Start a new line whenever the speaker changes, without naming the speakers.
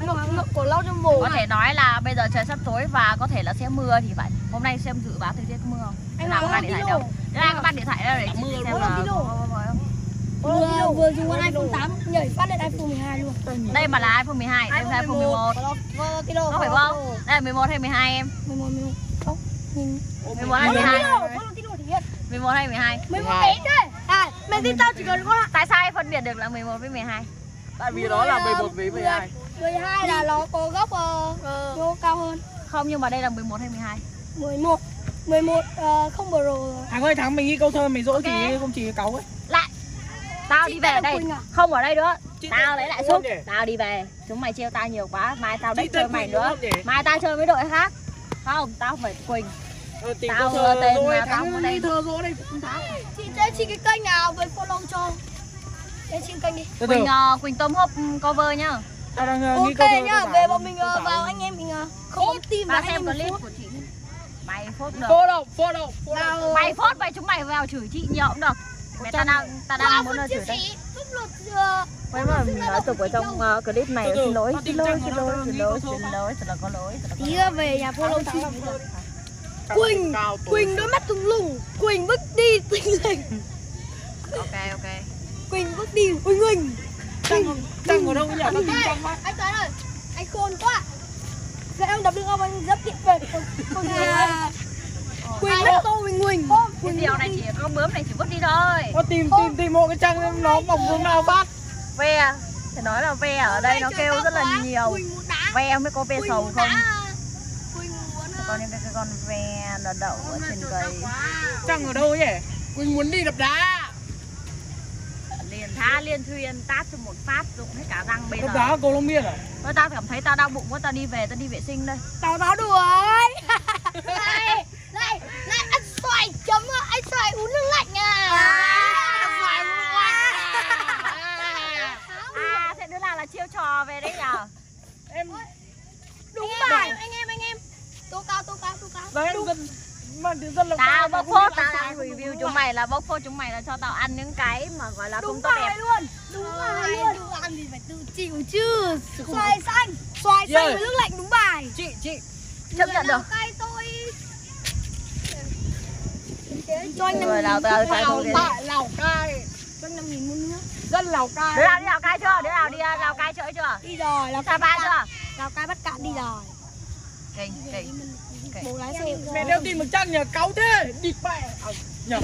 ngập ngập của lâu trong mồm
có thể nói là bây giờ trời sắp tối và có thể là sẽ mưa thì phải. Hôm nay xem dự báo thời tiết có mưa không?
Anh
nào có
nói
bạn điện thoại đâu? Đây có bạn điện thoại đâu để chị
Mưa
xem
luôn.
là
vừa vừa dùng con iPhone 8 nhảy phát lên iPhone 12 luôn.
Đây mà là iPhone 12 đây là iPhone 11 có phải không? Đây là 11 hay 12 em?
11 11 không nhìn.
11 hay 12
Follow tí đồ thể hiện
11 hay 12
11 bé đấy à mày tin tao chỉ cần có
tại sao phân biệt được là 11 với 12
Tại vì đó là 11 với 12
12 là nó có góc uh, vô cao hơn.
Không nhưng mà đây là 11 hay 12
11 11 uh, không bro rồi.
Thằng ơi thằng mình ghi câu thơ mày dỗ chỉ không chỉ cáu ấy.
Lại. Tao
Chị
đi về đây.
à?
không ở đây nữa.
Chị
tao lấy lại xúc tao đi về. Chúng mày trêu tao nhiều quá. Mai tao đánh chơi mày nữa. mai tao chơi với đội khác. Không tao phải quỳnh.
Ờ, tìm
Tao tên là tao
ơi,
đây.
thơ dỗ đây. Cũng thắng
chị chơi chị cái kênh nào với follow cho để chị kênh đi.
Quỳnh uh, quỳnh tôm hốp cover nhá.
Tao đang ghi
ok nhá về bọn mình
bảo
vào anh em mình ờ, không bấm tim vào
và
anh em
xem
mình
clip
phốt.
của chị mày phốt được.
Phô đâu, phô đâu,
mày phốt vậy chúng mày vào chửi chị nhiều cũng được. Mẹ tao đang tao đang muốn là chửi đây. quên mà mình nói tục ở trong uh, clip này xin lỗi xin
tìm
lỗi xin lỗi xin lỗi xin lỗi thật là có lỗi thật là có
tí về nhà follow chị. Quỳnh. Quỳnh đôi mắt thùng lùng Quỳnh bước đi tinh linh
ok ok
Quỳnh.
Trăng, trăng ở đâu nhỉ? Tìm
Ê,
trăng quá.
anh Tuấn ơi anh khôn quá. Vậy em đập được không anh rất tiện về. Quỳnh Quỳnh Quỳnh. Rất tô Quỳnh Quỳnh
cái điều này chỉ có bướm này chỉ vứt đi thôi.
Có tìm, tìm, tìm một cái trăng nó mọc hướng nào phát
ve thì nói là ve ở đây nó kêu rất là nhiều. Ve mới có ve sầu không? còn những cái, cái con ve nó đậu ở trên cây.
Trăng ở đâu nhỉ? Quỳnh muốn đi đập đá
tha liên thuyên tát cho một phát dụng hết cả răng bây
Đập
giờ.
đá ở Colombia à?
Thôi tao cảm thấy tao đau bụng quá tao đi về tao đi vệ sinh đây.
Tao nói đùa ấy Này Này Này anh xoài chấm à, Anh xoài uống nước lạnh à. Xoài uống nước lạnh
à. Thế đứa nào là chiêu trò về đấy nhở?
Em
Đúng bài Anh em anh em. Tố cao tố cao tố cao
đấy em dân mà dân là
tao
không
phốt tao đang review
không
chúng
đúng
mày là bốc phốt chúng mày là cho tao ăn những cái mà gọi là không
Đúng
tốt đẹp.
luôn. Đúng bài luôn. Tự ăn thì phải tự chịu chứ. Xoài xanh Xoài xanh với nước lạnh đúng bài.
Chị, chị
chấp nhận được.
cay tôi. Cho anh
người nào tao tao
Lào, tại Lào Cai.
Cho anh năm nghìn muôn nữa
Dân Lào Cai.
Đứa nào đi lào cai chưa? Đứa nào đi lào cai chơi chưa?
Đi rồi là
sapa chưa?
Lào cai bắt cạn đi rồi lái xe
Mẹ đeo tin một chân nhờ cáu thế Địt mẹ